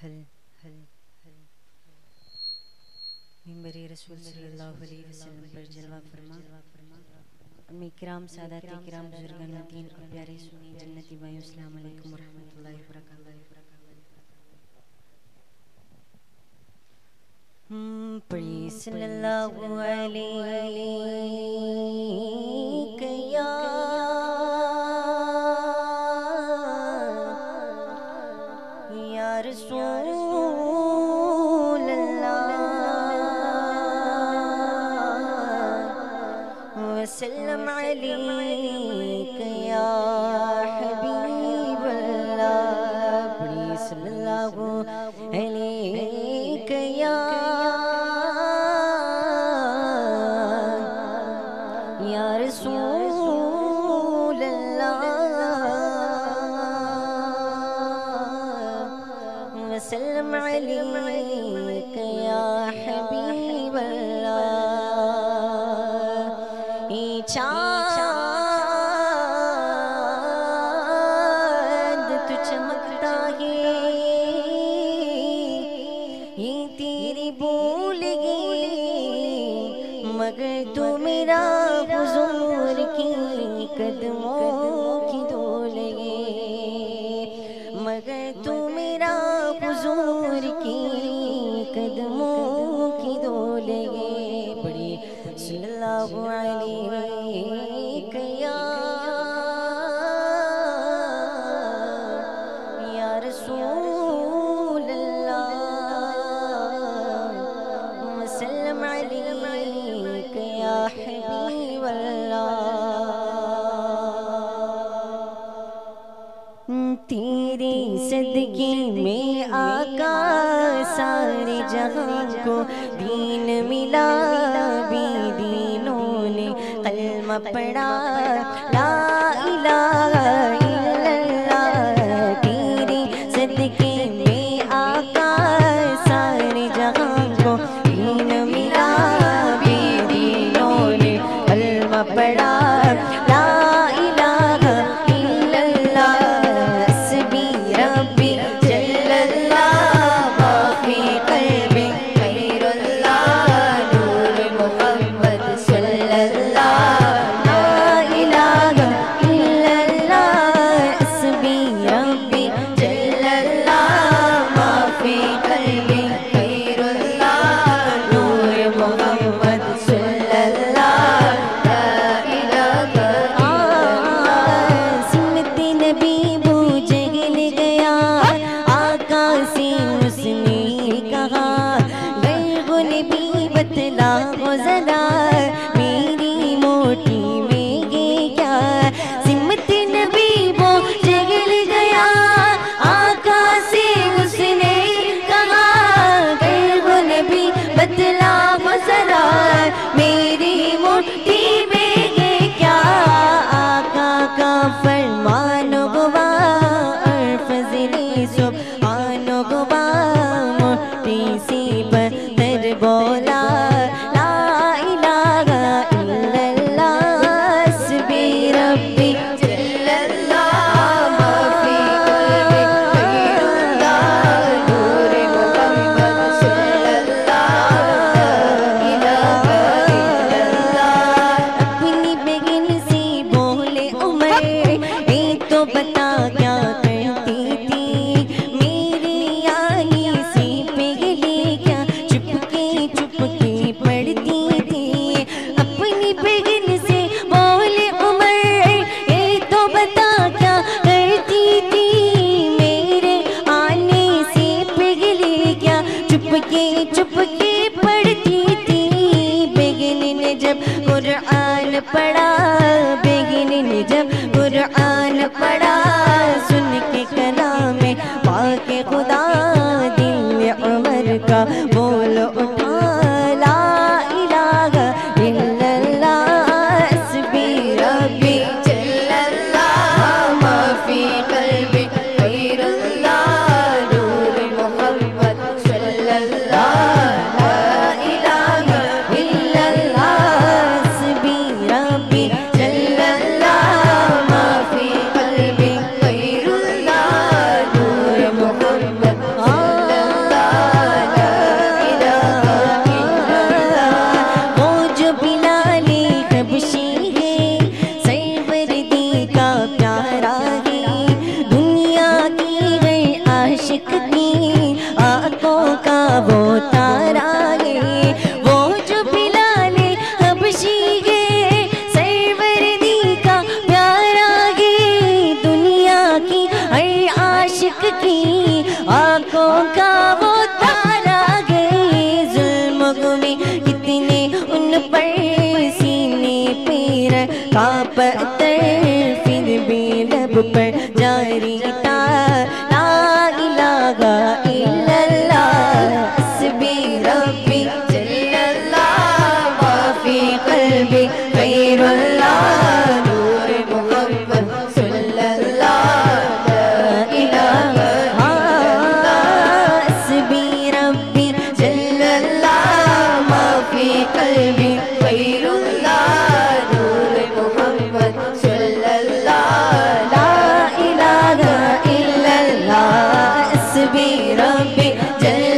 हल हल हल मिंबर रसूल सल्लल्लाहु अलैहि वसल्लम पर जलवा फरमा। अम्मी किराम सादात किराम बुजुर्गान दीन और प्यारे सुनी जन्नती भाइयों अस्सलाम वालेकुम व रहमतुल्लाहि व बरकातहू पढ़िए सल्लल्लाहु अलैहि चाँद तो चमकता है। ये तेरी मगर तू मेरा हुजूर की कदमों की मगर तू मेरा हुजूर की तेरी तेरे सदगी में आका सारे जहाँ को दीन मिला, भी दीनों ने कलमा पड़ा baby. कुरान पढ़ा सुन के कला कलाम पाके खुदा दिल अमर का। जय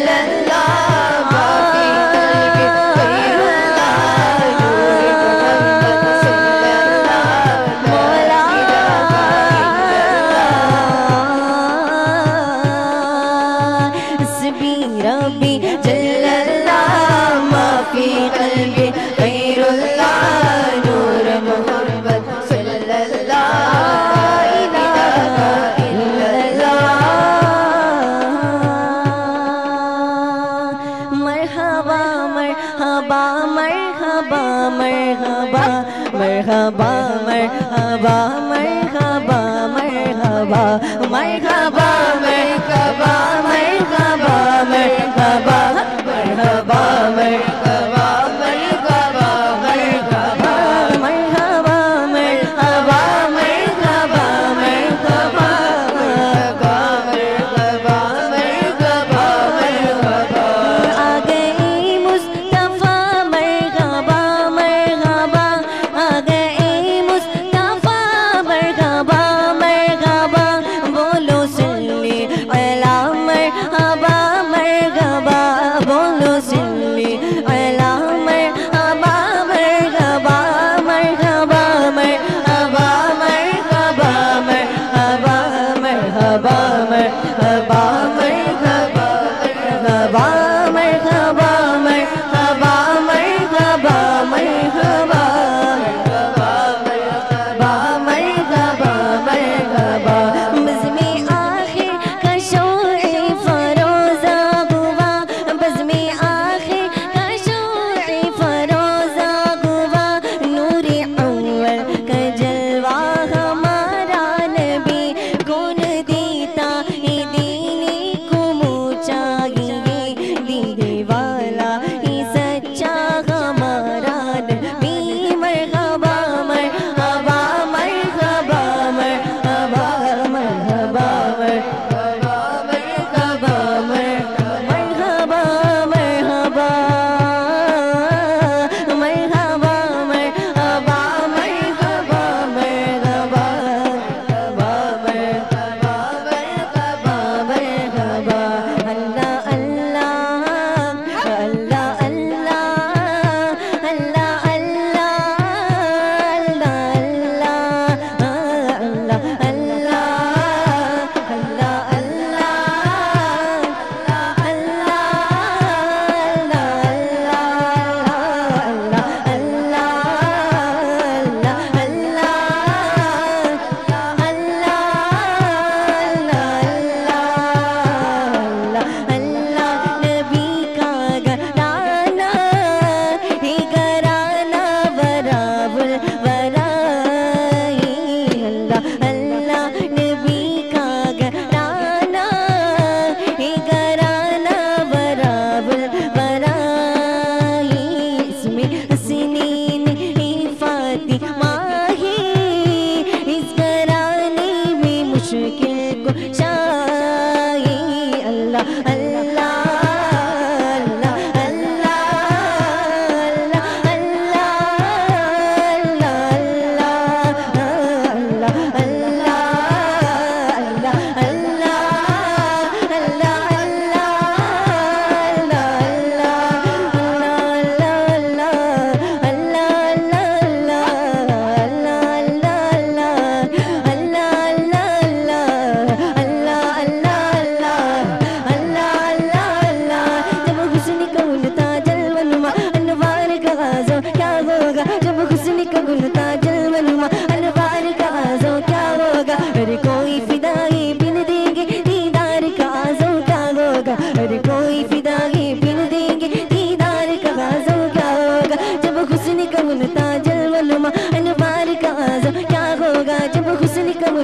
बाबा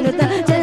बोलता